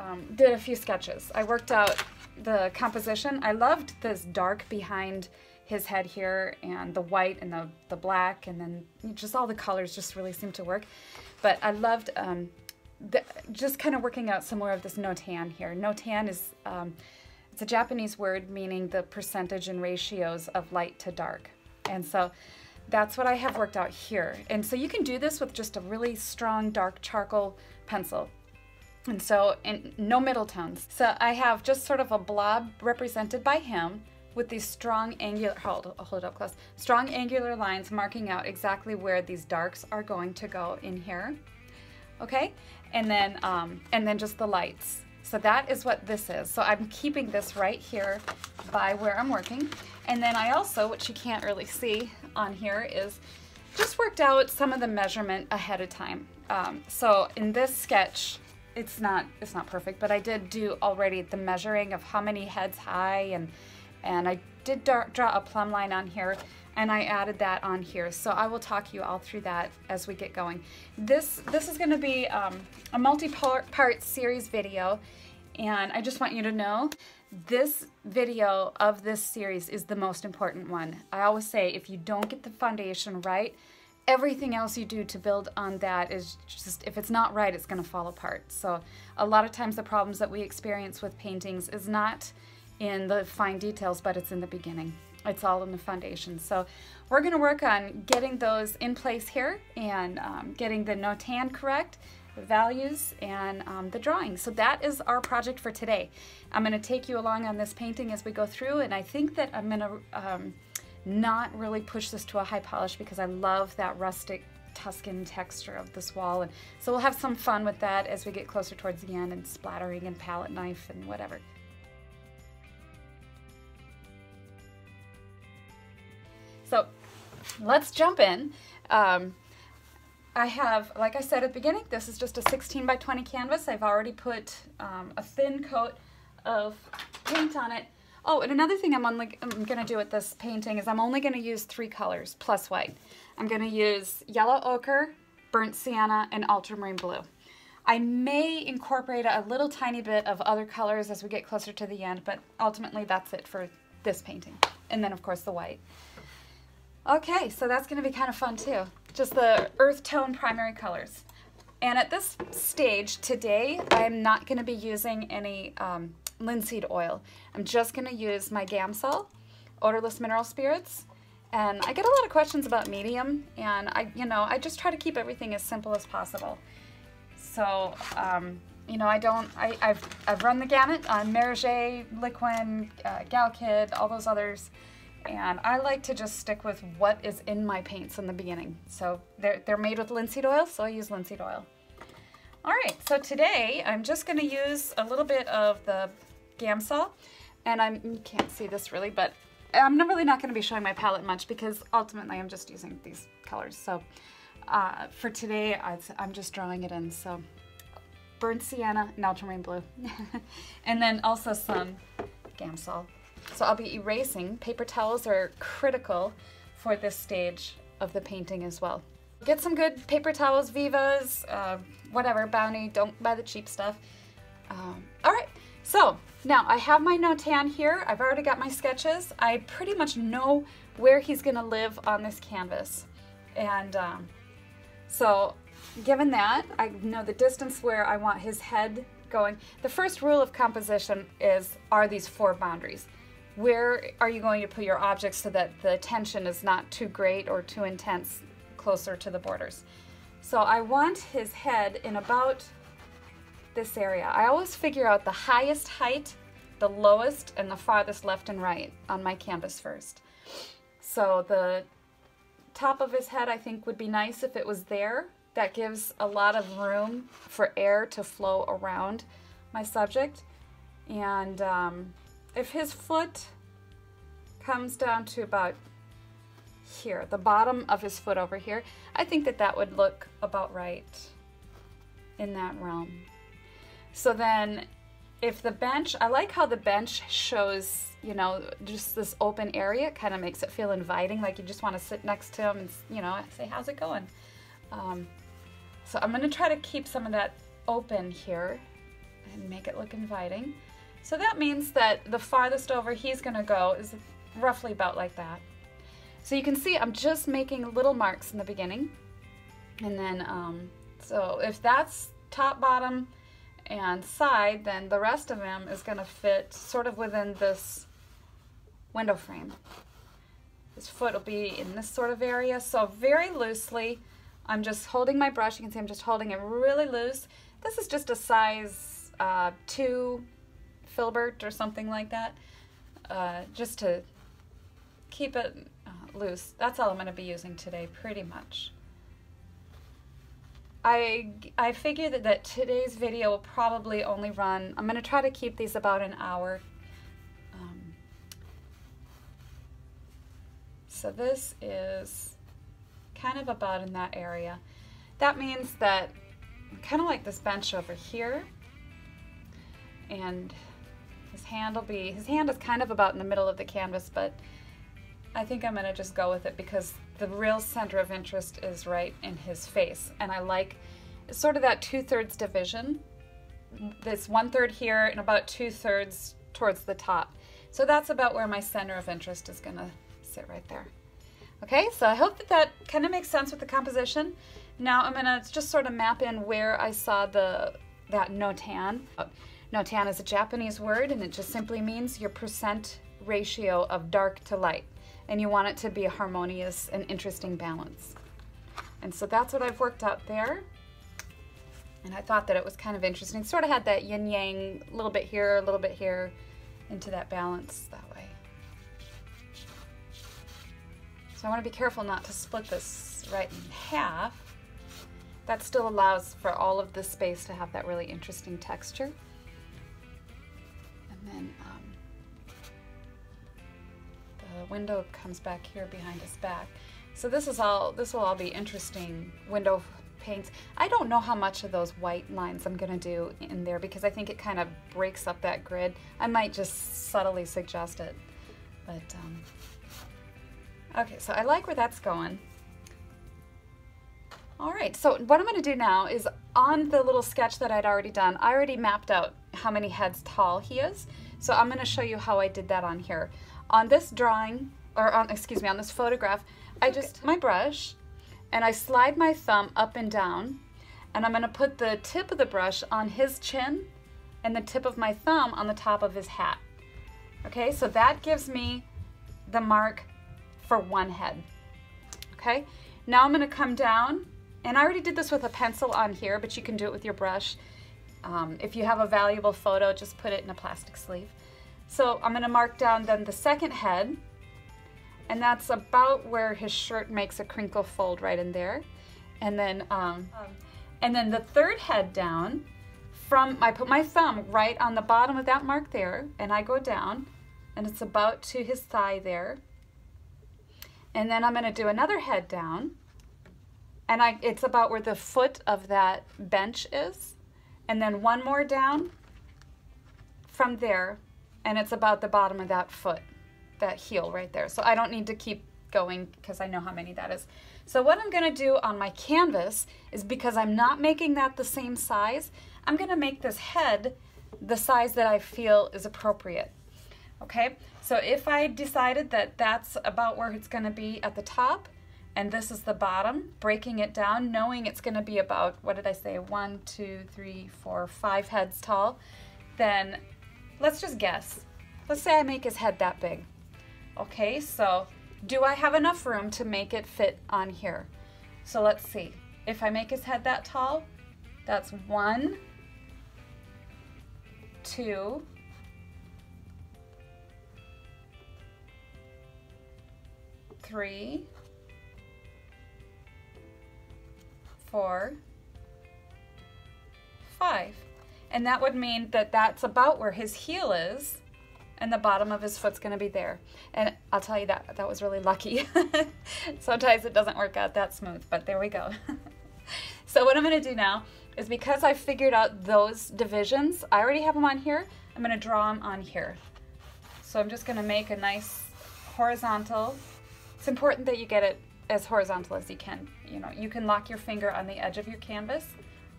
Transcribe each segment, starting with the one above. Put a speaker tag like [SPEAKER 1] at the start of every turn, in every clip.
[SPEAKER 1] um, did a few sketches. I worked out the composition. I loved this dark behind his head here and the white and the, the black and then just all the colors just really seemed to work. But I loved um, the, just kind of working out some more of this notan here. Notan is, um, it's a Japanese word meaning the percentage and ratios of light to dark. And so that's what I have worked out here. And so you can do this with just a really strong dark charcoal pencil. And so, and no middle tones. So I have just sort of a blob represented by him with these strong angular, hold, hold it up close, strong angular lines marking out exactly where these darks are going to go in here. Okay, and then, um, and then just the lights. So that is what this is. So I'm keeping this right here by where I'm working. And then I also, which you can't really see on here, is just worked out some of the measurement ahead of time. Um, so in this sketch, it's not it's not perfect, but I did do already the measuring of how many heads high and and I did draw a plumb line on here and I added that on here. So I will talk you all through that as we get going. This, this is gonna be um, a multi-part series video and I just want you to know this video of this series is the most important one. I always say if you don't get the foundation right, everything else you do to build on that is just, if it's not right, it's gonna fall apart. So a lot of times the problems that we experience with paintings is not in the fine details, but it's in the beginning. It's all in the foundation. So we're going to work on getting those in place here and um, getting the notan correct, the values, and um, the drawing. So that is our project for today. I'm going to take you along on this painting as we go through, and I think that I'm going to um, not really push this to a high polish because I love that rustic Tuscan texture of this wall. And so we'll have some fun with that as we get closer towards the end and splattering and palette knife and whatever. So let's jump in. Um, I have, like I said at the beginning, this is just a 16 by 20 canvas. I've already put um, a thin coat of paint on it. Oh, and another thing I'm, only, I'm gonna do with this painting is I'm only gonna use three colors plus white. I'm gonna use yellow ochre, burnt sienna, and ultramarine blue. I may incorporate a little tiny bit of other colors as we get closer to the end, but ultimately that's it for this painting. And then of course the white. Okay, so that's going to be kind of fun too. Just the earth tone primary colors. And at this stage today, I'm not going to be using any um, linseed oil. I'm just going to use my Gamsol odorless mineral spirits. And I get a lot of questions about medium, and I, you know, I just try to keep everything as simple as possible. So, um, you know, I don't, I, have I've run the gamut on Maroger, Liquin, uh, Galkyd, all those others and I like to just stick with what is in my paints in the beginning. So they're, they're made with linseed oil, so I use linseed oil. All right, so today I'm just gonna use a little bit of the Gamsol, and I'm, you can't see this really, but I'm really not gonna be showing my palette much because ultimately I'm just using these colors. So uh, for today, I'm just drawing it in. So burnt sienna and ultramarine blue. and then also some Gamsol. So I'll be erasing. Paper towels are critical for this stage of the painting as well. Get some good paper towels, Vivas, uh, whatever, Bounty, don't buy the cheap stuff. Um, all right, so now I have my notan here. I've already got my sketches. I pretty much know where he's gonna live on this canvas. And um, so given that, I know the distance where I want his head going. The first rule of composition is, are these four boundaries? where are you going to put your objects so that the tension is not too great or too intense closer to the borders. So I want his head in about this area. I always figure out the highest height, the lowest, and the farthest left and right on my canvas first. So the top of his head I think would be nice if it was there. That gives a lot of room for air to flow around my subject. And um, if his foot comes down to about here, the bottom of his foot over here, I think that that would look about right in that realm. So then if the bench, I like how the bench shows, you know, just this open area, it kind of makes it feel inviting, like you just want to sit next to him and, you know, say, how's it going? Um, so I'm going to try to keep some of that open here and make it look inviting. So that means that the farthest over he's gonna go is roughly about like that. So you can see I'm just making little marks in the beginning. And then, um, so if that's top, bottom, and side, then the rest of him is gonna fit sort of within this window frame. His foot will be in this sort of area. So very loosely, I'm just holding my brush. You can see I'm just holding it really loose. This is just a size uh, two filbert or something like that, uh, just to keep it uh, loose. That's all I'm going to be using today, pretty much. I, I figure that, that today's video will probably only run, I'm going to try to keep these about an hour. Um, so this is kind of about in that area. That means that kind of like this bench over here and his hand will be, his hand is kind of about in the middle of the canvas, but I think I'm gonna just go with it because the real center of interest is right in his face. And I like sort of that two-thirds division. This one-third here and about two-thirds towards the top. So that's about where my center of interest is gonna sit right there. Okay, so I hope that that kind of makes sense with the composition. Now I'm gonna just sort of map in where I saw the that notan. Notan is a Japanese word and it just simply means your percent ratio of dark to light. And you want it to be a harmonious and interesting balance. And so that's what I've worked out there. And I thought that it was kind of interesting. Sort of had that yin yang, a little bit here, a little bit here, into that balance that way. So I want to be careful not to split this right in half. That still allows for all of this space to have that really interesting texture and then the window comes back here behind his back. So this is all, this will all be interesting window paints. I don't know how much of those white lines I'm gonna do in there because I think it kind of breaks up that grid. I might just subtly suggest it, but um, okay, so I like where that's going. All right, so what I'm gonna do now is on the little sketch that I'd already done, I already mapped out how many heads tall he is. So I'm gonna show you how I did that on here. On this drawing, or on, excuse me, on this photograph, I just, my brush, and I slide my thumb up and down, and I'm gonna put the tip of the brush on his chin and the tip of my thumb on the top of his hat. Okay, so that gives me the mark for one head. Okay, now I'm gonna come down and I already did this with a pencil on here, but you can do it with your brush. Um, if you have a valuable photo, just put it in a plastic sleeve. So I'm gonna mark down then the second head, and that's about where his shirt makes a crinkle fold right in there. And then, um, and then the third head down, from, I put my thumb right on the bottom of that mark there, and I go down, and it's about to his thigh there. And then I'm gonna do another head down, and I, it's about where the foot of that bench is. And then one more down from there, and it's about the bottom of that foot, that heel right there. So I don't need to keep going because I know how many that is. So what I'm gonna do on my canvas is because I'm not making that the same size, I'm gonna make this head the size that I feel is appropriate. Okay, so if I decided that that's about where it's gonna be at the top, and this is the bottom, breaking it down, knowing it's gonna be about, what did I say, one, two, three, four, five heads tall, then let's just guess. Let's say I make his head that big. Okay, so do I have enough room to make it fit on here? So let's see. If I make his head that tall, that's one, two, three, four, five. And that would mean that that's about where his heel is and the bottom of his foot's gonna be there. And I'll tell you that, that was really lucky. Sometimes it doesn't work out that smooth, but there we go. so what I'm gonna do now is because I figured out those divisions, I already have them on here, I'm gonna draw them on here. So I'm just gonna make a nice horizontal. It's important that you get it as horizontal as you can. You know, you can lock your finger on the edge of your canvas,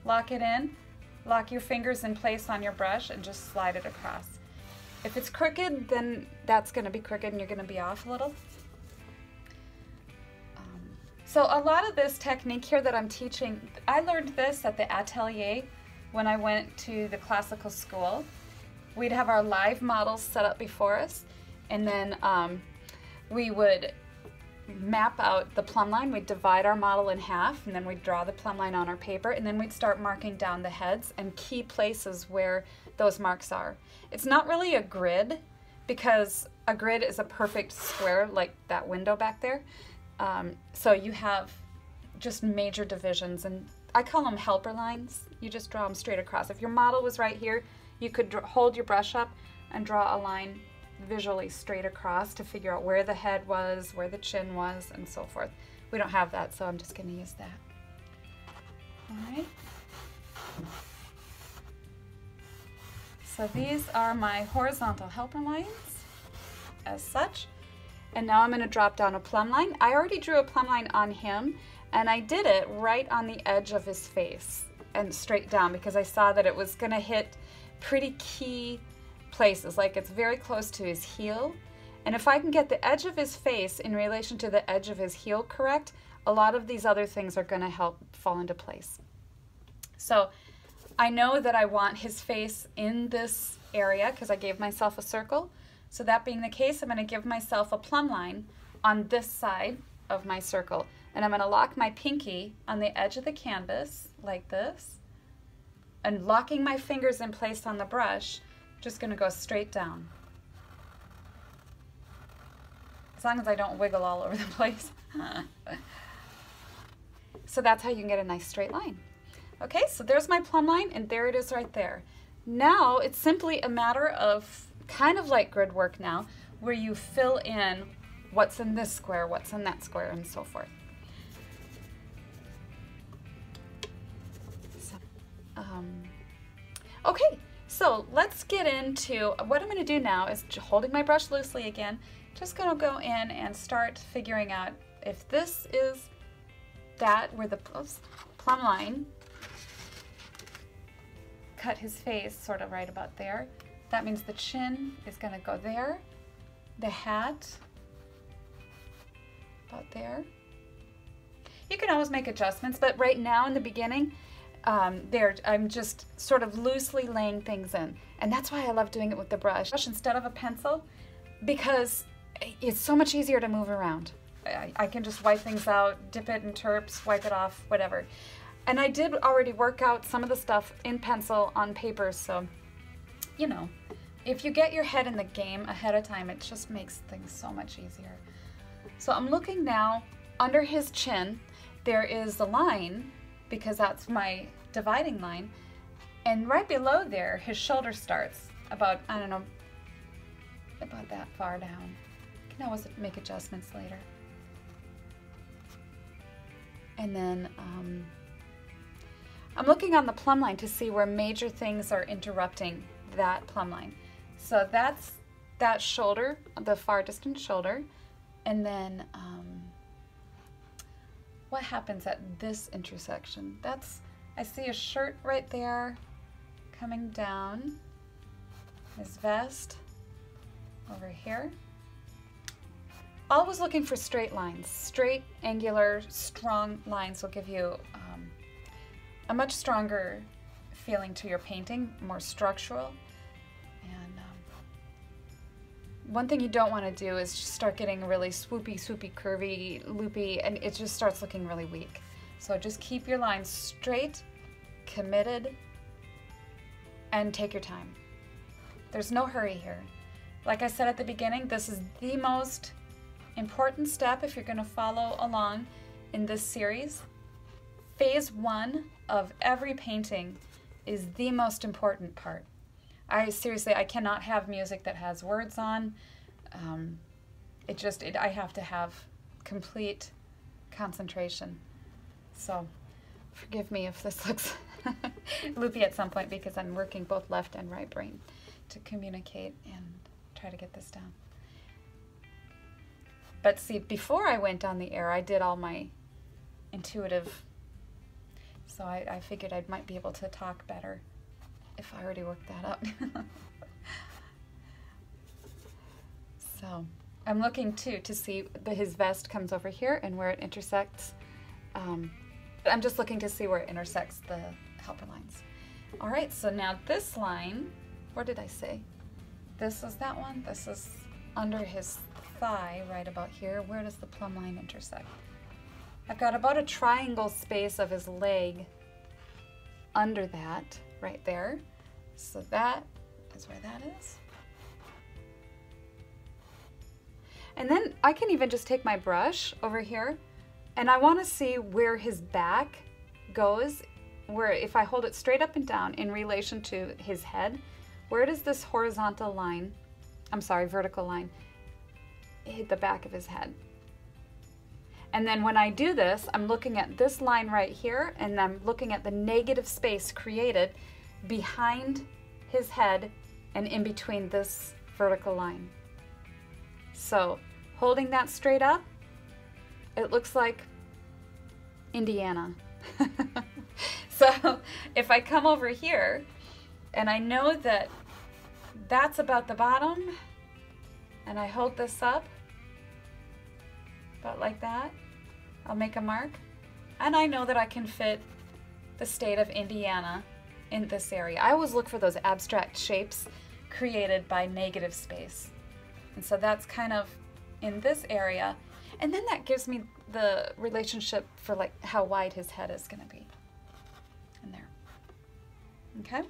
[SPEAKER 1] lock it in, lock your fingers in place on your brush and just slide it across. If it's crooked, then that's going to be crooked and you're going to be off a little. Um, so a lot of this technique here that I'm teaching, I learned this at the atelier when I went to the classical school. We'd have our live models set up before us and then um, we would map out the plumb line. We'd divide our model in half and then we'd draw the plumb line on our paper and then we'd start marking down the heads and key places where those marks are. It's not really a grid because a grid is a perfect square like that window back there. Um, so you have just major divisions and I call them helper lines. You just draw them straight across. If your model was right here, you could hold your brush up and draw a line visually straight across to figure out where the head was, where the chin was, and so forth. We don't have that, so I'm just going to use that. All right. So these are my horizontal helper lines as such. And now I'm going to drop down a plumb line. I already drew a plumb line on him, and I did it right on the edge of his face and straight down because I saw that it was going to hit pretty key places, like it's very close to his heel. And if I can get the edge of his face in relation to the edge of his heel correct, a lot of these other things are going to help fall into place. So I know that I want his face in this area because I gave myself a circle. So that being the case, I'm going to give myself a plumb line on this side of my circle. And I'm going to lock my pinky on the edge of the canvas like this. And locking my fingers in place on the brush, just going to go straight down. As long as I don't wiggle all over the place. so that's how you can get a nice straight line. Okay, so there's my plumb line and there it is right there. Now it's simply a matter of kind of like grid work now, where you fill in what's in this square, what's in that square, and so forth. So, um, okay, so let's get into, what I'm gonna do now is holding my brush loosely again, just gonna go in and start figuring out if this is that where the plumb line cut his face sort of right about there. That means the chin is gonna go there, the hat about there. You can always make adjustments, but right now in the beginning, um, there I'm just sort of loosely laying things in. And that's why I love doing it with the brush instead of a pencil because it's so much easier to move around. I, I can just wipe things out, dip it in terps, wipe it off, whatever. And I did already work out some of the stuff in pencil on paper, so, you know, if you get your head in the game ahead of time, it just makes things so much easier. So I'm looking now under his chin, there is the line because that's my dividing line. And right below there, his shoulder starts about, I don't know, about that far down. You can always make adjustments later. And then, um, I'm looking on the plumb line to see where major things are interrupting that plumb line. So that's that shoulder, the far distant shoulder, and then um, what happens at this intersection? That's, I see a shirt right there coming down, his vest over here. Always looking for straight lines. Straight, angular, strong lines will give you um, a much stronger feeling to your painting, more structural. One thing you don't want to do is just start getting really swoopy, swoopy, curvy, loopy, and it just starts looking really weak. So just keep your lines straight, committed, and take your time. There's no hurry here. Like I said at the beginning, this is the most important step if you're going to follow along in this series. Phase one of every painting is the most important part. I seriously, I cannot have music that has words on. Um, it just, it, I have to have complete concentration. So forgive me if this looks loopy at some point because I'm working both left and right brain to communicate and try to get this down. But see, before I went on the air, I did all my intuitive So I, I figured I might be able to talk better if I already worked that out. so I'm looking too to see that his vest comes over here and where it intersects. Um, I'm just looking to see where it intersects the helper lines. All right, so now this line, where did I say? This is that one. This is under his thigh, right about here. Where does the plumb line intersect? I've got about a triangle space of his leg under that, right there. So that is where that is. And then I can even just take my brush over here and I want to see where his back goes, where if I hold it straight up and down in relation to his head, where does this horizontal line, I'm sorry, vertical line, hit the back of his head? And then when I do this, I'm looking at this line right here, and I'm looking at the negative space created behind his head and in between this vertical line. So holding that straight up, it looks like Indiana. so if I come over here and I know that that's about the bottom and I hold this up about like that, I'll make a mark and I know that I can fit the state of Indiana in this area. I always look for those abstract shapes created by negative space. And so that's kind of in this area. And then that gives me the relationship for like how wide his head is gonna be in there. Okay,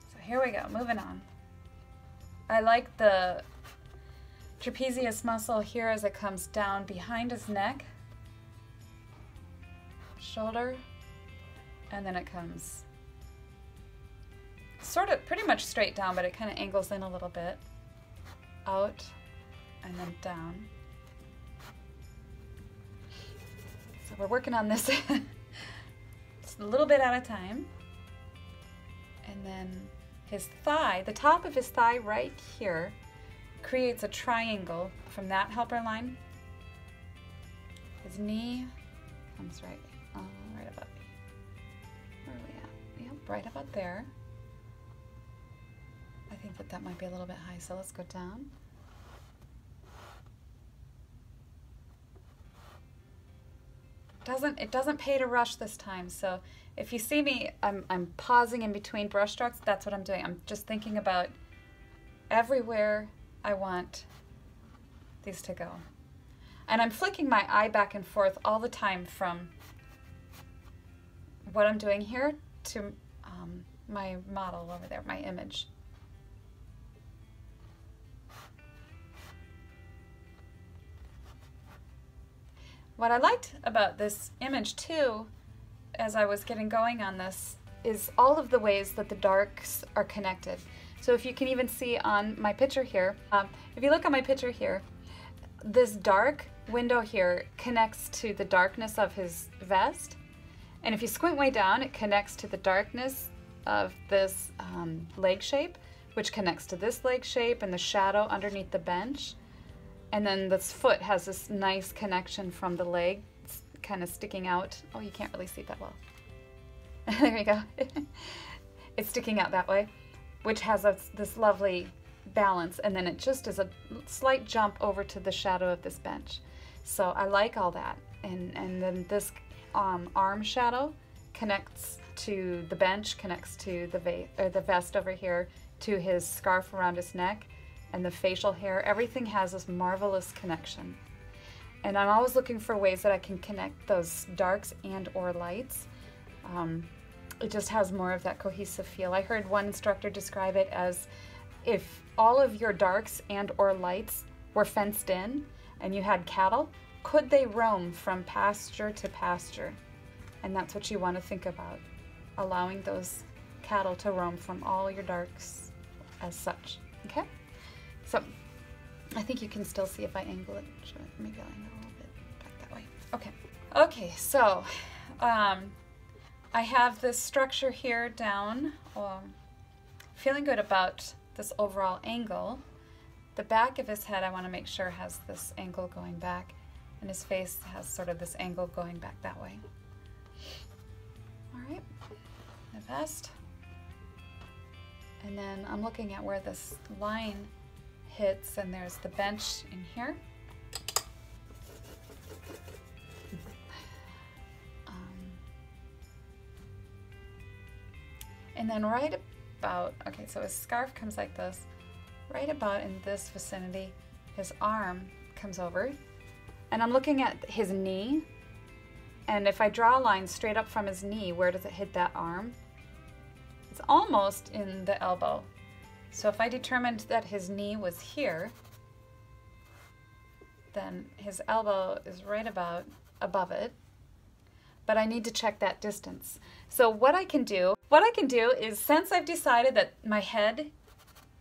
[SPEAKER 1] so here we go, moving on. I like the trapezius muscle here as it comes down behind his neck, shoulder, and then it comes sort of pretty much straight down, but it kind of angles in a little bit, out, and then down. So we're working on this just a little bit at a time. And then his thigh, the top of his thigh right here, creates a triangle from that helper line. His knee comes right, oh, right about, where are we at? Yep, right about there. I think that that might be a little bit high, so let's go down. doesn't it doesn't pay to rush this time. So if you see me, I'm, I'm pausing in between brush strokes. That's what I'm doing. I'm just thinking about everywhere I want these to go. And I'm flicking my eye back and forth all the time from what I'm doing here to um, my model over there, my image. What I liked about this image too, as I was getting going on this, is all of the ways that the darks are connected. So if you can even see on my picture here, um, if you look at my picture here, this dark window here connects to the darkness of his vest. And if you squint way down, it connects to the darkness of this um, leg shape, which connects to this leg shape and the shadow underneath the bench. And then this foot has this nice connection from the leg kind of sticking out. Oh, you can't really see that well. there you go. it's sticking out that way, which has a, this lovely balance. And then it just is a slight jump over to the shadow of this bench. So I like all that. And, and then this um, arm shadow connects to the bench, connects to the, the vest over here, to his scarf around his neck, and the facial hair, everything has this marvelous connection. And I'm always looking for ways that I can connect those darks and or lights. Um, it just has more of that cohesive feel. I heard one instructor describe it as if all of your darks and or lights were fenced in and you had cattle, could they roam from pasture to pasture? And that's what you want to think about, allowing those cattle to roam from all your darks as such, okay? So I think you can still see if I angle it. Maybe I'll angle a little bit back that way. Okay. Okay, so um, I have this structure here down. Um, feeling good about this overall angle. The back of his head I want to make sure has this angle going back and his face has sort of this angle going back that way. All right, the vest. And then I'm looking at where this line hits and there's the bench in here. Um, and then right about, okay, so his scarf comes like this. Right about in this vicinity, his arm comes over. And I'm looking at his knee. And if I draw a line straight up from his knee, where does it hit that arm? It's almost in the elbow. So if I determined that his knee was here, then his elbow is right about above it. But I need to check that distance. So what I can do, what I can do is since I've decided that my head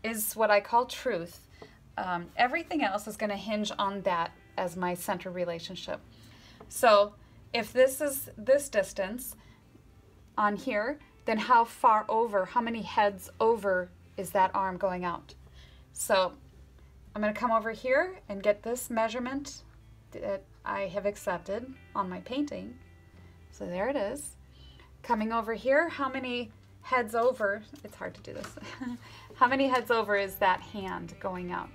[SPEAKER 1] is what I call truth, um, everything else is going to hinge on that as my center relationship. So if this is this distance on here, then how far over, how many heads over is that arm going out? So I'm going to come over here and get this measurement that I have accepted on my painting. So there it is. Coming over here, how many heads over, it's hard to do this, how many heads over is that hand going out?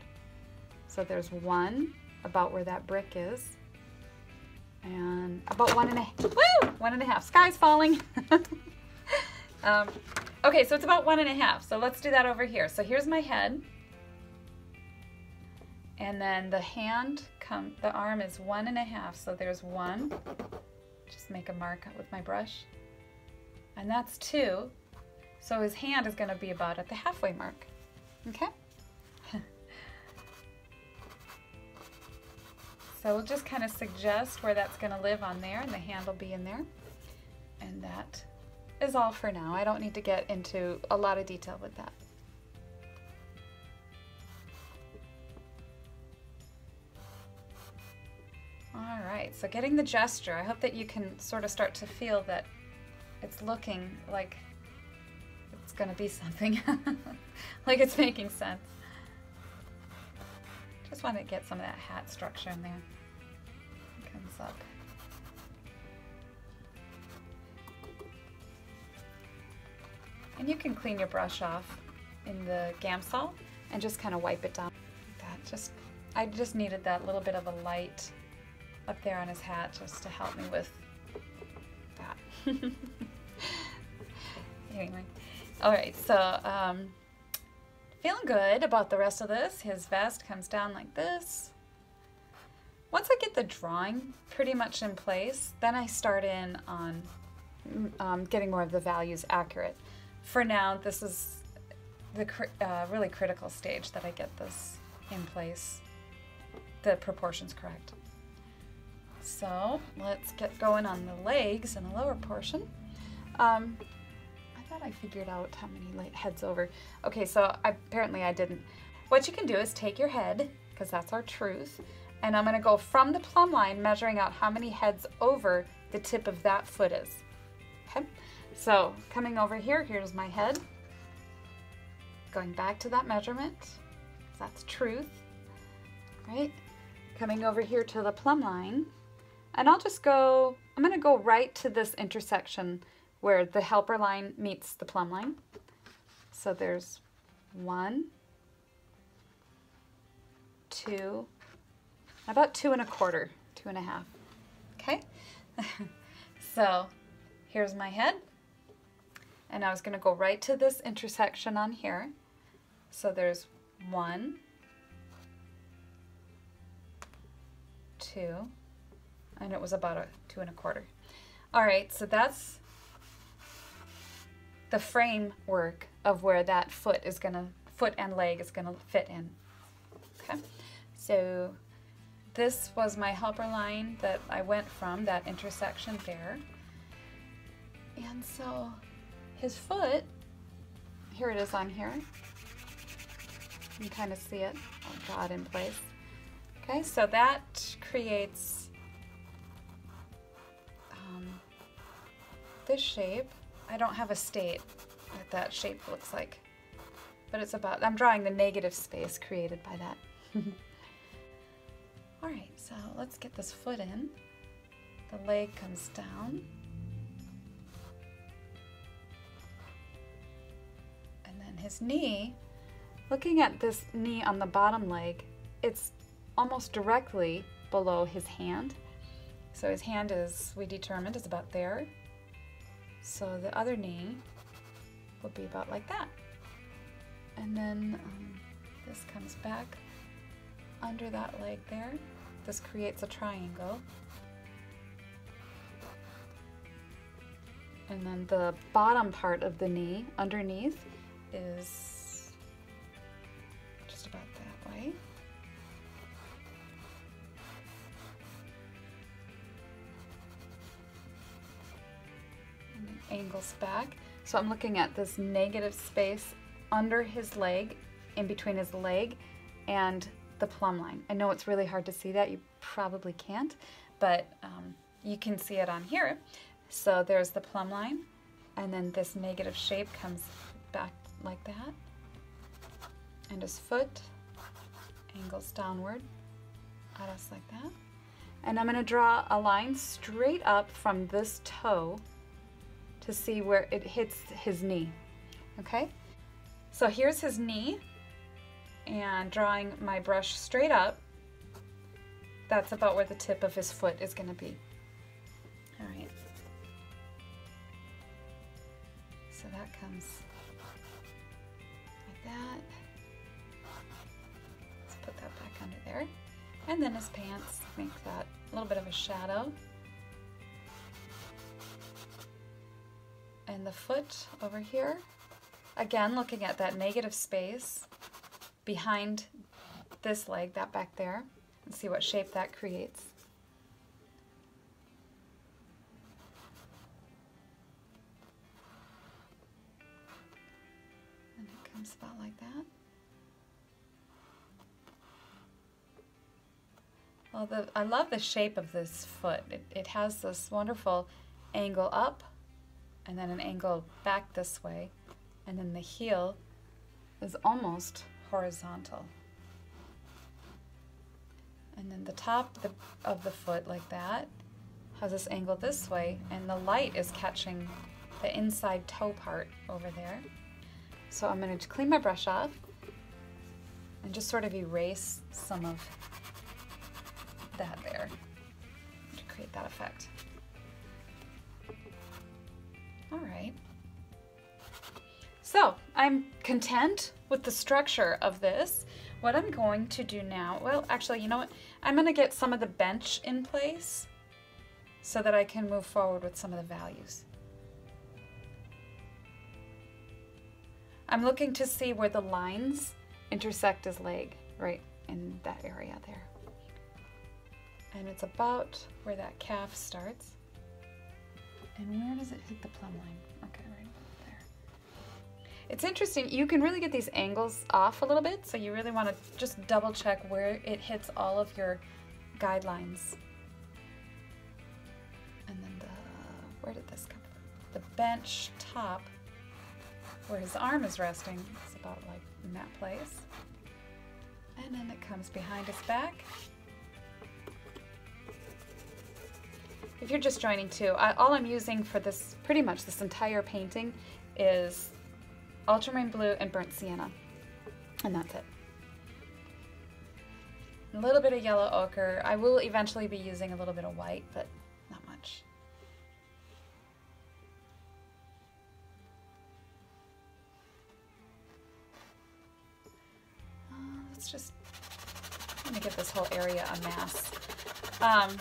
[SPEAKER 1] So there's one about where that brick is and about one and a woo, one and a half. Sky's falling. um, okay, so it's about one and a half. So let's do that over here. So here's my head. And then the hand come the arm is one and a half. So there's one. Just make a mark with my brush. And that's two. So his hand is going to be about at the halfway mark. Okay? So we'll just kind of suggest where that's going to live on there and the hand will be in there. And that is all for now. I don't need to get into a lot of detail with that. All right, so getting the gesture, I hope that you can sort of start to feel that it's looking like it's going to be something, like it's making sense. Just want to get some of that hat structure in there. It comes up. And you can clean your brush off in the Gamsol and just kind of wipe it down. That just, I just needed that little bit of a light up there on his hat just to help me with that. anyway, all right, so um, Feeling good about the rest of this. His vest comes down like this. Once I get the drawing pretty much in place, then I start in on um, getting more of the values accurate. For now, this is the uh, really critical stage that I get this in place, the proportions correct. So let's get going on the legs and the lower portion. Um, I thought I figured out how many heads over. Okay, so I, apparently I didn't. What you can do is take your head, because that's our truth, and I'm gonna go from the plumb line measuring out how many heads over the tip of that foot is. Okay, so coming over here, here's my head. Going back to that measurement, that's truth, right? Coming over here to the plumb line, and I'll just go, I'm gonna go right to this intersection where the helper line meets the plumb line. So there's one, two, about two and a quarter, two and a half. Okay, so here's my head. And I was gonna go right to this intersection on here. So there's one, two, and it was about a two and a quarter. All right, so that's the framework of where that foot is gonna, foot and leg is gonna fit in. Okay, so this was my helper line that I went from, that intersection there. And so his foot, here it is on here. You can kind of see it. I'll draw it in place. Okay, so that creates um, this shape. I don't have a state that that shape looks like. But it's about, I'm drawing the negative space created by that. All right, so let's get this foot in. The leg comes down. His knee, looking at this knee on the bottom leg, it's almost directly below his hand. So his hand is, we determined, is about there. So the other knee will be about like that. And then um, this comes back under that leg there. This creates a triangle. And then the bottom part of the knee underneath is just about that way. And it angles back. So I'm looking at this negative space under his leg, in between his leg and the plumb line. I know it's really hard to see that. You probably can't, but um, you can see it on here. So there's the plumb line, and then this negative shape comes back like that. And his foot angles downward, just like that. And I'm gonna draw a line straight up from this toe to see where it hits his knee, okay? So here's his knee, and drawing my brush straight up, that's about where the tip of his foot is gonna be. All right. So that comes that. Let's put that back under there. And then his pants, make that a little bit of a shadow. And the foot over here, again, looking at that negative space behind this leg, that back there, and see what shape that creates. The, I love the shape of this foot. It, it has this wonderful angle up and then an angle back this way. And then the heel is almost horizontal. And then the top the, of the foot like that has this angle this way and the light is catching the inside toe part over there. So I'm going to clean my brush off and just sort of erase some of that there to create that effect. All right. So I'm content with the structure of this. What I'm going to do now, well, actually, you know what? I'm gonna get some of the bench in place so that I can move forward with some of the values. I'm looking to see where the lines intersect his leg, right in that area there. And it's about where that calf starts. And where does it hit the plumb line? Okay, right there. It's interesting, you can really get these angles off a little bit, so you really want to just double check where it hits all of your guidelines. And then the, where did this come from? The bench top, where his arm is resting, is about like in that place. And then it comes behind his back. If you're just joining too, I, all I'm using for this, pretty much this entire painting, is ultramarine blue and burnt sienna. And that's it. A little bit of yellow ochre. I will eventually be using a little bit of white, but not much. Uh, let's just, gonna give this whole area a mass. Um,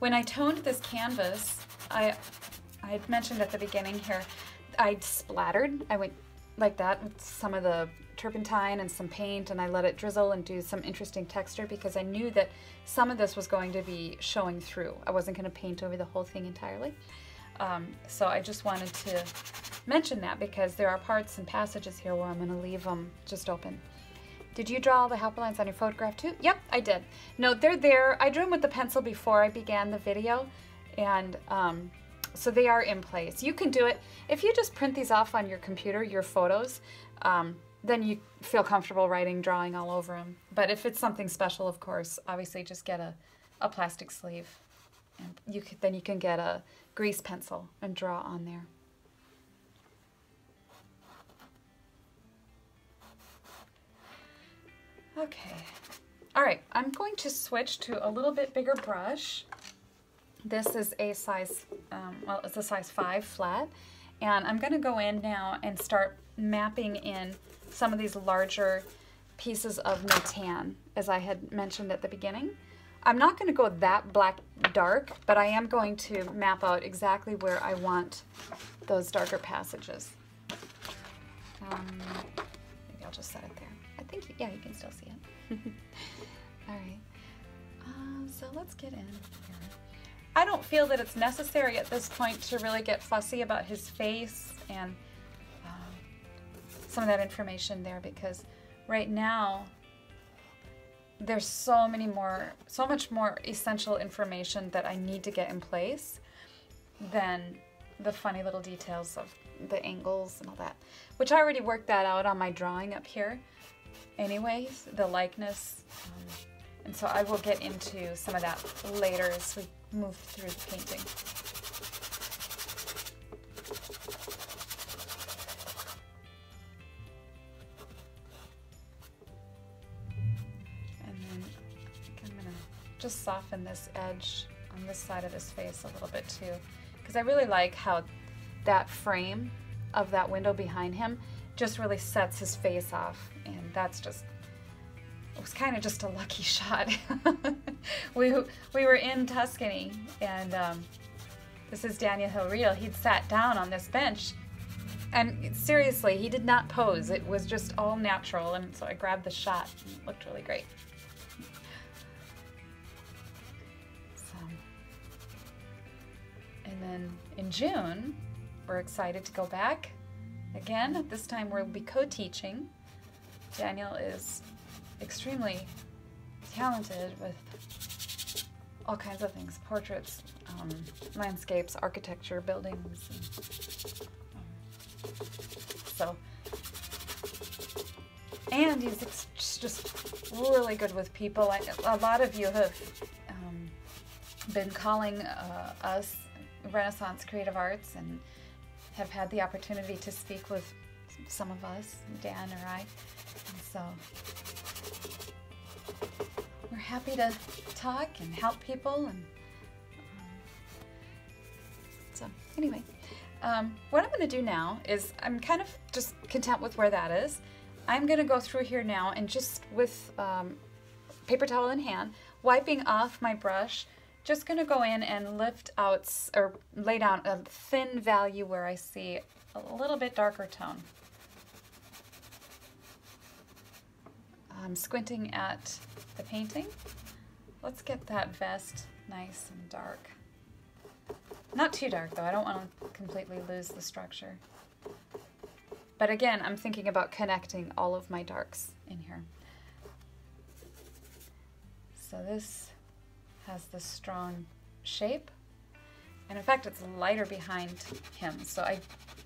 [SPEAKER 1] when I toned this canvas, I, I had mentioned at the beginning here, I splattered. I went like that with some of the turpentine and some paint and I let it drizzle and do some interesting texture because I knew that some of this was going to be showing through. I wasn't going to paint over the whole thing entirely. Um, so I just wanted to mention that because there are parts and passages here where I'm going to leave them just open. Did you draw all the helper lines on your photograph too? Yep, I did. No, they're there. I drew them with the pencil before I began the video, and um, so they are in place. You can do it. If you just print these off on your computer, your photos, um, then you feel comfortable writing, drawing all over them. But if it's something special, of course, obviously just get a, a plastic sleeve. And you then you can get a grease pencil and draw on there. Okay. All right, I'm going to switch to a little bit bigger brush. This is a size, um, well, it's a size five flat. And I'm gonna go in now and start mapping in some of these larger pieces of notan, as I had mentioned at the beginning. I'm not gonna go that black dark, but I am going to map out exactly where I want those darker passages. Um, maybe I'll just set it there. Think, yeah, you can still see it. All right. Uh, so let's get in. I don't feel that it's necessary at this point to really get fussy about his face and um, some of that information there because right now there's so many more, so much more essential information that I need to get in place than the funny little details of the angles and all that, which I already worked that out on my drawing up here. Anyways, the likeness. Um, and so I will get into some of that later as we move through the painting. And then I'm gonna just soften this edge on this side of his face a little bit too. Because I really like how that frame of that window behind him just really sets his face off. And that's just it was kind of just a lucky shot. we, we were in Tuscany, and um, this is Daniel Hill. He'd sat down on this bench, and seriously, he did not pose. It was just all natural, and so I grabbed the shot. and It looked really great. So, and then in June, we're excited to go back again. This time we'll be co-teaching. Daniel is extremely talented with all kinds of things portraits, um, landscapes, architecture, buildings. And, um, so, and he's just really good with people. I, a lot of you have um, been calling uh, us Renaissance Creative Arts and have had the opportunity to speak with some of us, Dan or I. And so we're happy to talk and help people. And um, so anyway, um, what I'm going to do now is I'm kind of just content with where that is. I'm going to go through here now and just with um, paper towel in hand, wiping off my brush, just going to go in and lift out or lay down a thin value where I see a little bit darker tone. I'm squinting at the painting. Let's get that vest nice and dark. Not too dark though, I don't want to completely lose the structure. But again, I'm thinking about connecting all of my darks in here. So this has this strong shape. And in fact, it's lighter behind him. So I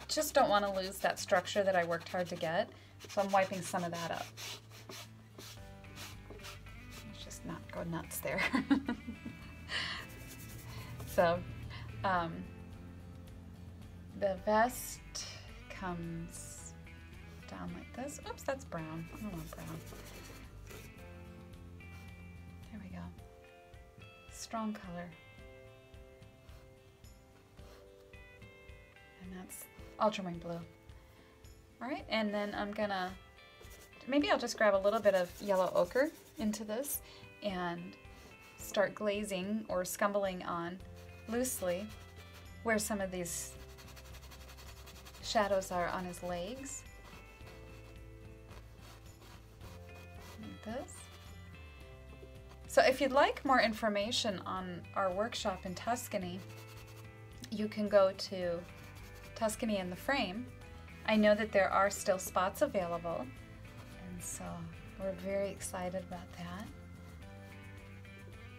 [SPEAKER 1] just don't want to lose that structure that I worked hard to get. So I'm wiping some of that up Let's just not go nuts there. so, um, the vest comes down like this. Oops, that's brown. I don't want brown. Strong color. And that's ultramarine blue. All right, and then I'm gonna, maybe I'll just grab a little bit of yellow ochre into this and start glazing or scumbling on loosely where some of these shadows are on his legs. Like this. So if you'd like more information on our workshop in Tuscany, you can go to Tuscany in the Frame. I know that there are still spots available, and so we're very excited about that.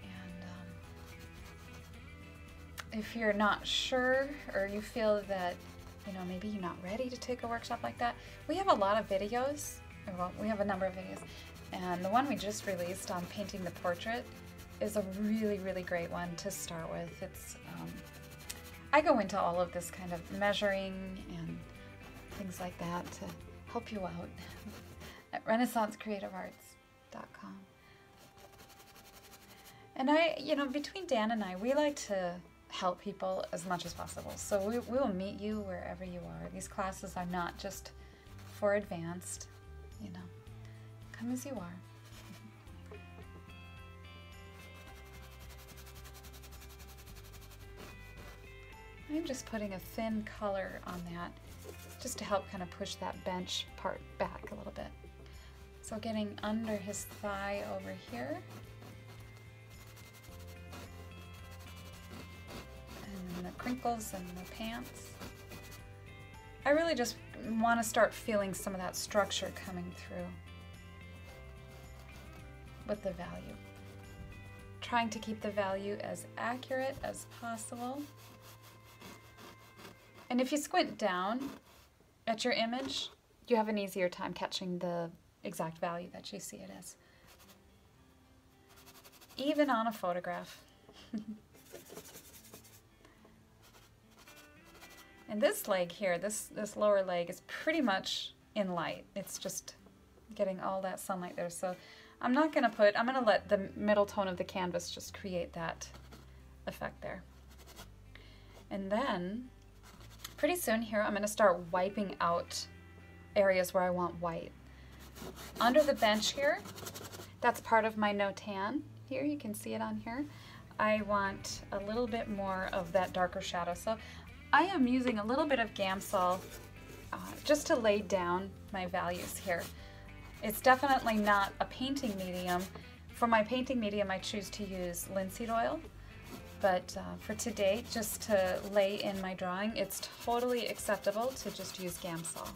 [SPEAKER 1] And um, if you're not sure or you feel that you know maybe you're not ready to take a workshop like that we have a lot of videos well we have a number of videos and the one we just released on painting the portrait is a really really great one to start with it's um, I go into all of this kind of measuring and things like that to help you out at renaissancecreativearts.com And I, you know, between Dan and I, we like to help people as much as possible. So we, we will meet you wherever you are. These classes are not just for advanced, you know, come as you are. I'm just putting a thin color on that just to help kind of push that bench part back a little bit. So getting under his thigh over here. And the crinkles and the pants. I really just want to start feeling some of that structure coming through with the value. Trying to keep the value as accurate as possible. And if you squint down at your image, you have an easier time catching the exact value that you see it as. Even on a photograph. and this leg here, this, this lower leg is pretty much in light. It's just getting all that sunlight there. So I'm not to put, I'm to let the middle tone of the canvas just create that effect there. And then pretty soon here I'm to start wiping out areas where I want white. Under the bench here, that's part of my notan here, you can see it on here. I want a little bit more of that darker shadow. So I am using a little bit of Gamsol uh, just to lay down my values here. It's definitely not a painting medium. For my painting medium, I choose to use linseed oil. But uh, for today, just to lay in my drawing, it's totally acceptable to just use Gamsol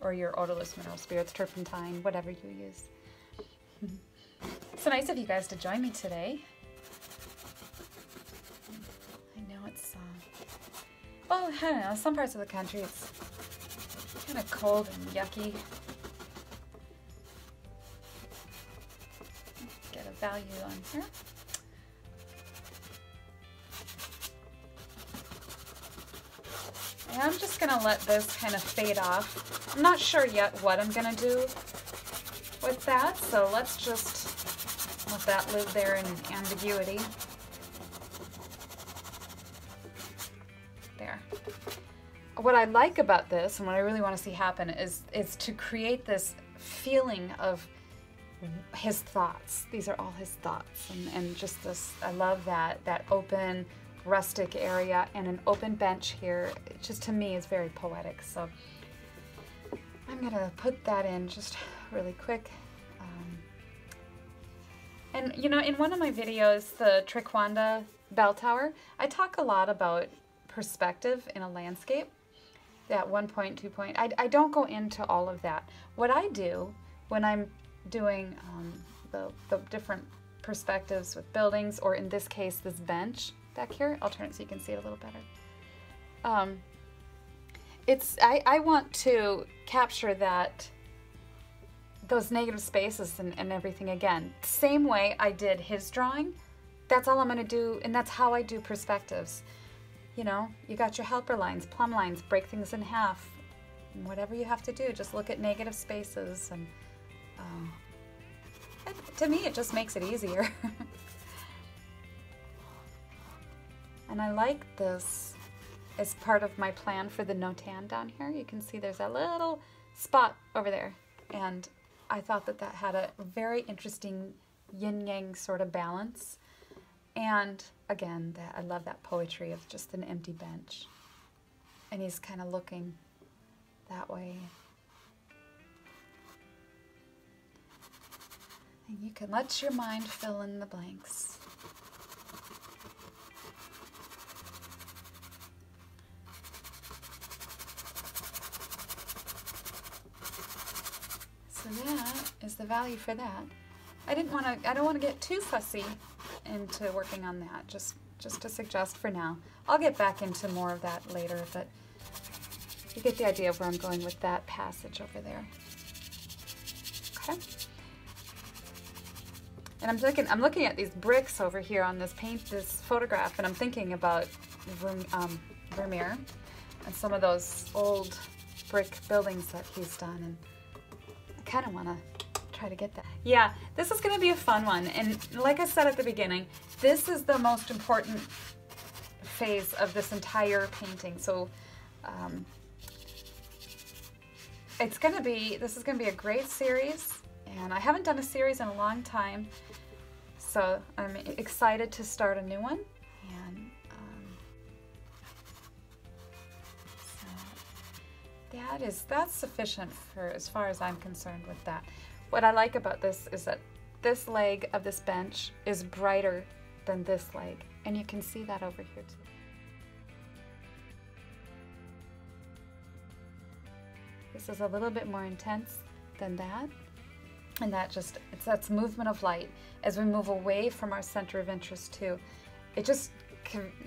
[SPEAKER 1] or your odorless mineral spirits, turpentine, whatever you use. so nice of you guys to join me today. I know it's, uh, well, I don't know, some parts of the country it's kind of cold and yucky. Value on here. And I'm just gonna let this kind of fade off. I'm not sure yet what I'm gonna do with that, so let's just let that live there in ambiguity. There. What I like about this, and what I really want to see happen, is, is to create this feeling of his thoughts. These are all his thoughts, and, and just this, I love that, that open, rustic area and an open bench here. It just to me is very poetic. So I'm gonna put that in just really quick. Um, and you know, in one of my videos, the Triquanda Bell Tower, I talk a lot about perspective in a landscape. That one point, two point. I, I don't go into all of that. What I do when I'm doing um, the, the different perspectives with buildings, or in this case, this bench, back here. I'll turn it so you can see it a little better. Um, it's I, I want to capture that those negative spaces and, and everything again. Same way I did his drawing. That's all I'm going to do, and that's how I do perspectives. You know, you got your helper lines, plumb lines, break things in half. Whatever you have to do, just look at negative spaces. And um, to me, it just makes it easier. And I like this as part of my plan for the no-tan down here. You can see there's a little spot over there. And I thought that that had a very interesting yin-yang sort of balance. And again, that I love that poetry of just an empty bench. And he's kind of looking that way. And you can let your mind fill in the blanks. So that is the value for that. I didn't want to, I don't want to get too fussy into working on that, just, just to suggest for now. I'll get back into more of that later, but you get the idea of where I'm going with that passage over there. Okay. And I'm looking, I'm looking at these bricks over here on this paint, this photograph, and I'm thinking about um, Vermeer and some of those old brick buildings that he's done. And I kind of want to try to get that. Yeah, this is gonna be a fun one. And like I said at the beginning, this is the most important phase of this entire painting. So um, it's gonna be, this is gonna be a great series. And I haven't done a series in a long time. So I'm excited to start a new one. And um, so that is, that's sufficient for as far as I'm concerned with that. What I like about this is that this leg of this bench is brighter than this leg. And you can see that over here too. This is a little bit more intense than that. And that just, it's that's movement of light as we move away from our center of interest too. It just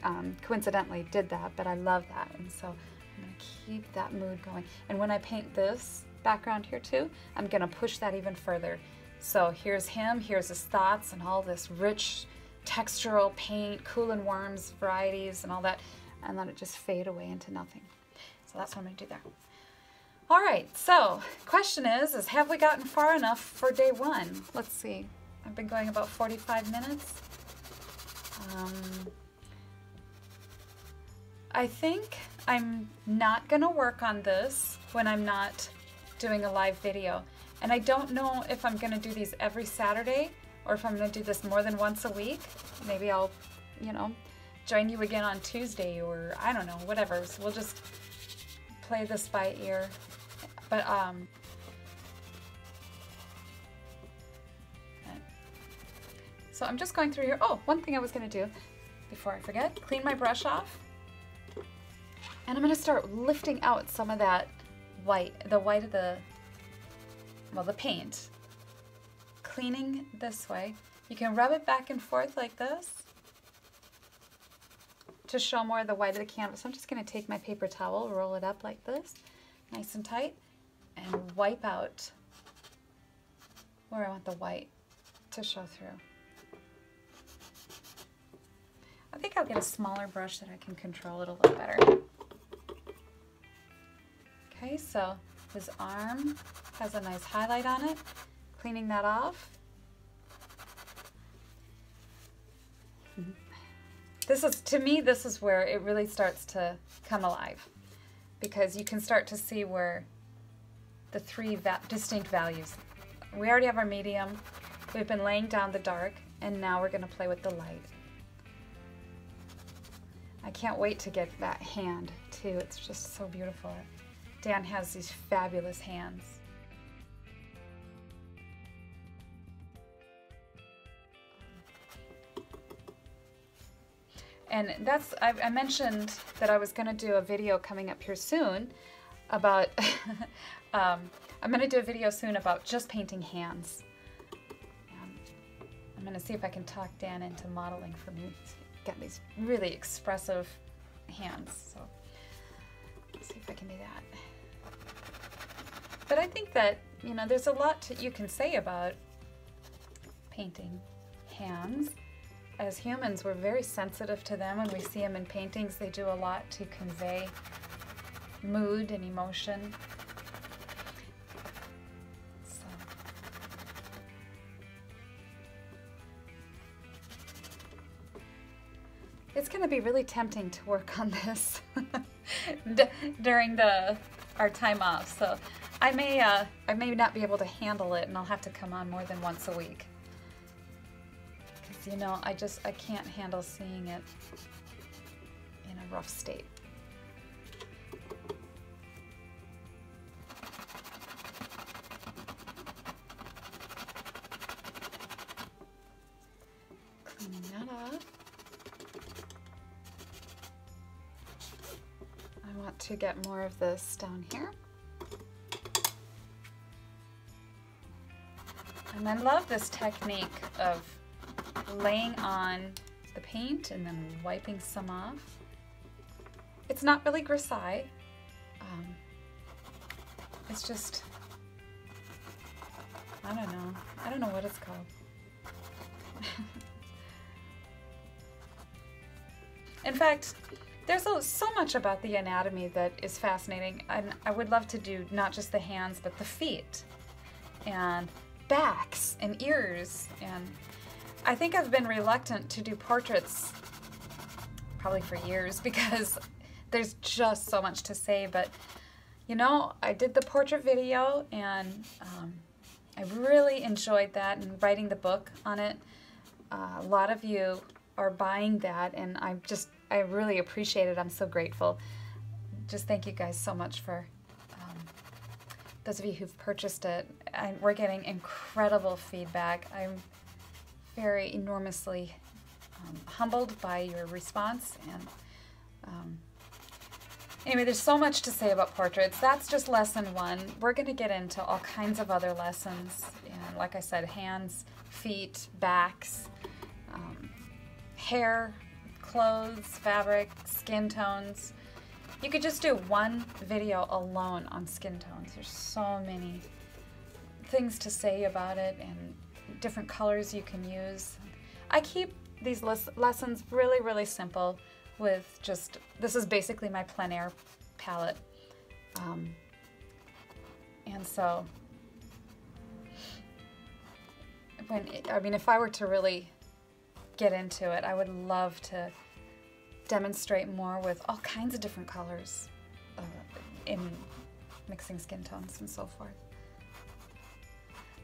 [SPEAKER 1] um, coincidentally did that, but I love that. And so I'm gonna keep that mood going. And when I paint this background here too, I'm gonna push that even further. So here's him, here's his thoughts and all this rich textural paint, cool and warms varieties and all that, and let it just fade away into nothing. So that's what I'm gonna do there. All right, so question is, is have we gotten far enough for day one? Let's see. I've been going about 45 minutes. Um, I think I'm not gonna work on this when I'm not doing a live video. And I don't know if I'm gonna do these every Saturday or if I'm gonna do this more than once a week. Maybe I'll, you know, join you again on Tuesday or I don't know, whatever. So we'll just play this by ear. But, um, so I'm just going through here. Oh, one thing I was gonna do before I forget, clean my brush off. And I'm gonna start lifting out some of that white, the white of the, well, the paint. Cleaning this way. You can rub it back and forth like this to show more of the white of the canvas. I'm just gonna take my paper towel, roll it up like this, nice and tight, and wipe out where I want the white to show through. I think I'll get a smaller brush that I can control it a little better. Okay, so his arm has a nice highlight on it. Cleaning that off. This is, to me, this is where it really starts to come alive because you can start to see where the three va distinct values. We already have our medium, we've been laying down the dark, and now we're gonna play with the light. I can't wait to get that hand too, it's just so beautiful. Dan has these fabulous hands. And that's, I, I mentioned that I was gonna do a video coming up here soon about Um, I'm going to do a video soon about just painting hands. And I'm going to see if I can talk Dan into modeling for me. He's got these really expressive hands, so let's see if I can do that. But I think that, you know, there's a lot you can say about painting hands. As humans, we're very sensitive to them. When we see them in paintings, they do a lot to convey mood and emotion. Going to be really tempting to work on this during the our time off. So I may uh, I may not be able to handle it, and I'll have to come on more than once a week. Because you know, I just I can't handle seeing it in a rough state. To get more of this down here. And I love this technique of laying on the paint and then wiping some off. It's not really grisaille. Um, it's just, I don't know. I don't know what it's called. In fact, there's so much about the anatomy that is fascinating, and I would love to do not just the hands, but the feet. And backs and ears. And I think I've been reluctant to do portraits probably for years because there's just so much to say. But you know, I did the portrait video and um, I really enjoyed that and writing the book on it. Uh, a lot of you are buying that and I'm just, I really appreciate it. I'm so grateful. Just thank you guys so much for um, those of you who've purchased it. I, we're getting incredible feedback. I'm very enormously um, humbled by your response and um, Anyway, there's so much to say about portraits. That's just lesson one. We're going to get into all kinds of other lessons. And like I said, hands, feet, backs, um, hair, clothes, fabric, skin tones. You could just do one video alone on skin tones. There's so many things to say about it and different colors you can use. I keep these lessons really, really simple with just, this is basically my plein air palette. Um, and so, when, it, I mean, if I were to really get into it, I would love to demonstrate more with all kinds of different colors uh, in mixing skin tones and so forth.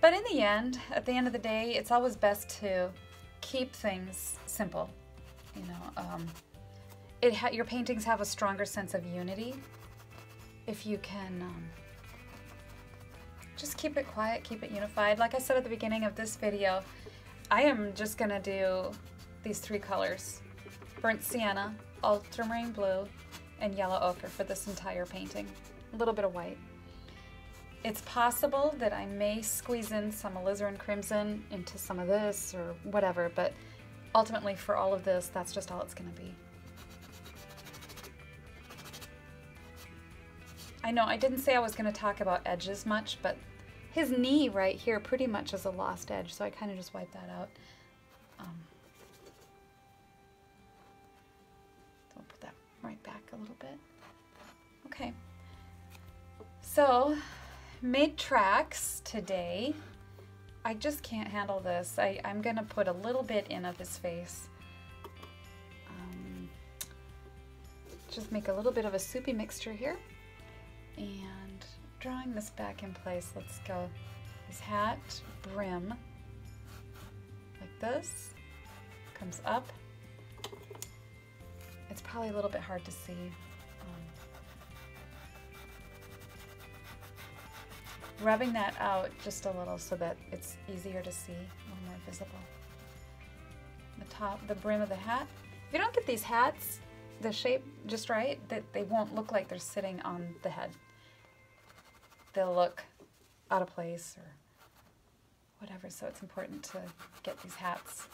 [SPEAKER 1] But in the end, at the end of the day, it's always best to keep things simple. You know, um, it your paintings have a stronger sense of unity if you can um, just keep it quiet, keep it unified. Like I said at the beginning of this video, I am just gonna do these three colors. Burnt sienna, ultramarine blue, and yellow ochre for this entire painting. A little bit of white. It's possible that I may squeeze in some alizarin crimson into some of this or whatever, but ultimately for all of this, that's just all it's gonna be. I know I didn't say I was to talk about edges much, but his knee right here pretty much is a lost edge, so I kind of just wipe that out. Um, so put that right back a little bit. Okay. So, mid tracks today. I just can't handle this. I, I'm going to put a little bit in of his face. Um, just make a little bit of a soupy mixture here. And drawing this back in place, let's go his hat, brim, like this, comes up. It's probably a little bit hard to see. Um, rubbing that out just a little so that it's easier to see, a little more visible. The top, the brim of the hat. If you don't get these hats, the shape just right, that they won't look like they're sitting on the head they'll look out of place or whatever. So it's important to get these hats.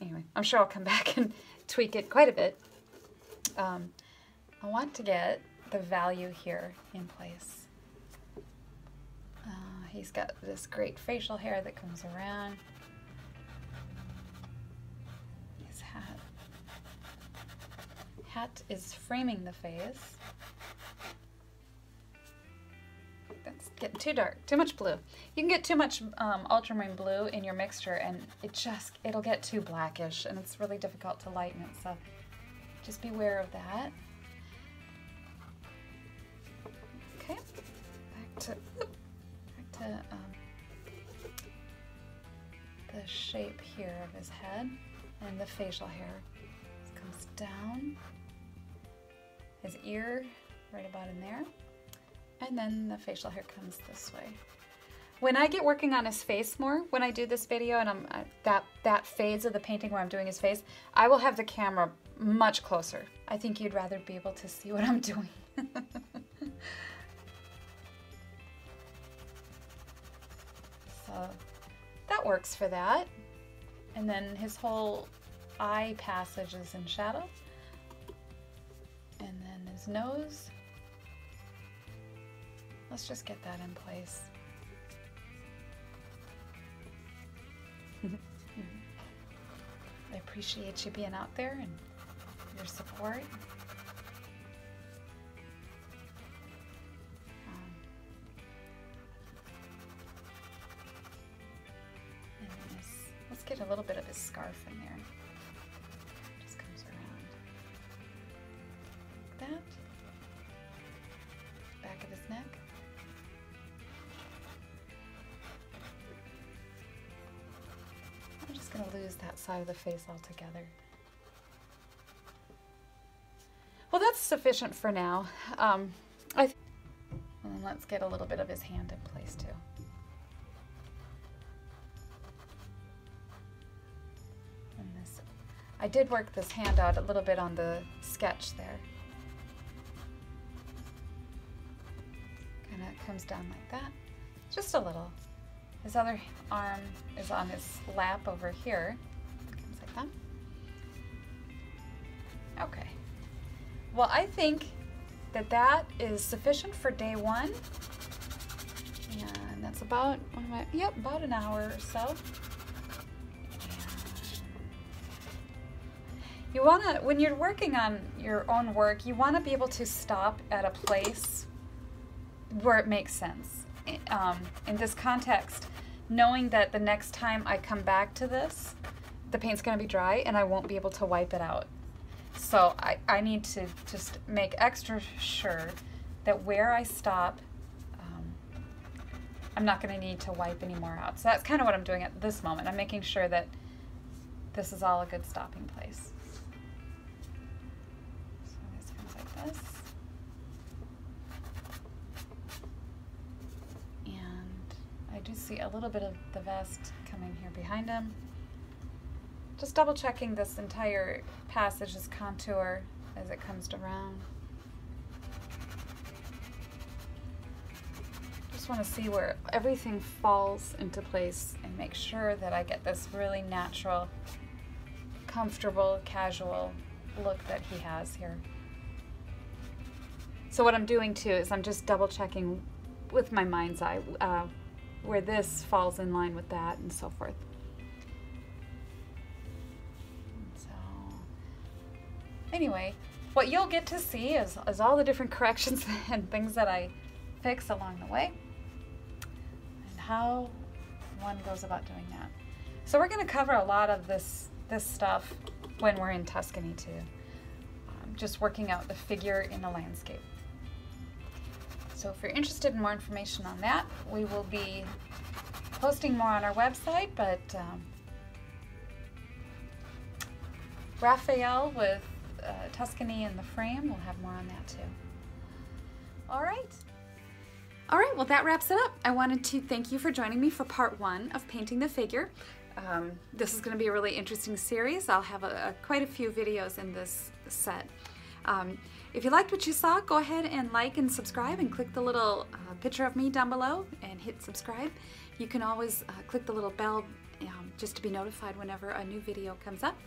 [SPEAKER 1] Anyway, I'm sure I'll come back and tweak it quite a bit. Um, I want to get the value here in place. Uh, he's got this great facial hair that comes around. His hat. Hat is framing the face. Getting too dark, too much blue. You can get too much um, ultramarine blue in your mixture and it just, it'll get too blackish and it's really difficult to lighten it, so just beware of that. Okay, back to, back to um, the shape here of his head and the facial hair. This comes down, his ear right about in there. And then the facial hair comes this way. When I get working on his face more, when I do this video and I'm uh, that that phase of the painting where I'm doing his face, I will have the camera much closer. I think you'd rather be able to see what I'm doing. so that works for that. And then his whole eye passage is in shadow. And then his nose Let's just get that in place. I appreciate you being out there and your support. Um, let's, let's get a little bit of a scarf in there. That side of the face altogether. Well, that's sufficient for now. Um, I and let's get a little bit of his hand in place too. This, I did work this hand out a little bit on the sketch there. Kind of comes down like that, just a little. His other arm is on his lap over here. Comes like that. Okay. Well, I think that that is sufficient for day one. And that's about, what am I, yep, about an hour or so. You want to, when you're working on your own work, you want to be able to stop at a place where it makes sense. Um, in this context, knowing that the next time I come back to this, the paint's going to be dry and I won't be able to wipe it out. So I, I need to just make extra sure that where I stop, um, I'm not going to need to wipe any more out. So that's kind of what I'm doing at this moment. I'm making sure that this is all a good stopping place. So this comes like this. And I do see a little bit of the vest coming here behind him. Just double checking this entire passage's contour as it comes around. Just want to see where everything falls into place and make sure that I get this really natural, comfortable, casual look that he has here. So what I'm doing too is I'm just double checking with my mind's eye uh, where this falls in line with that and so forth. Anyway, what you'll get to see is, is all the different corrections and things that I fix along the way and how one goes about doing that. So we're going to cover a lot of this, this stuff when we're in Tuscany too. Um, just working out the figure in the landscape. So if you're interested in more information on that, we will be posting more on our website, but um, Raphael with uh, Tuscany in the frame. We'll have more on that too. All right. All right, well that wraps it up. I wanted to thank you for joining me for part one of painting the figure. Um, this is going to be a really interesting series. I'll have a, a, quite a few videos in this set. Um, if you liked what you saw, go ahead and like and subscribe and click the little uh, picture of me down below and hit subscribe. You can always uh, click the little bell um, just to be notified whenever a new video comes up.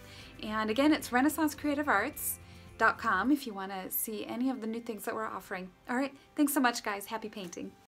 [SPEAKER 1] And again, it's renaissancecreativearts.com if you want to see any of the new things that we're offering. All right, thanks so much, guys. Happy painting.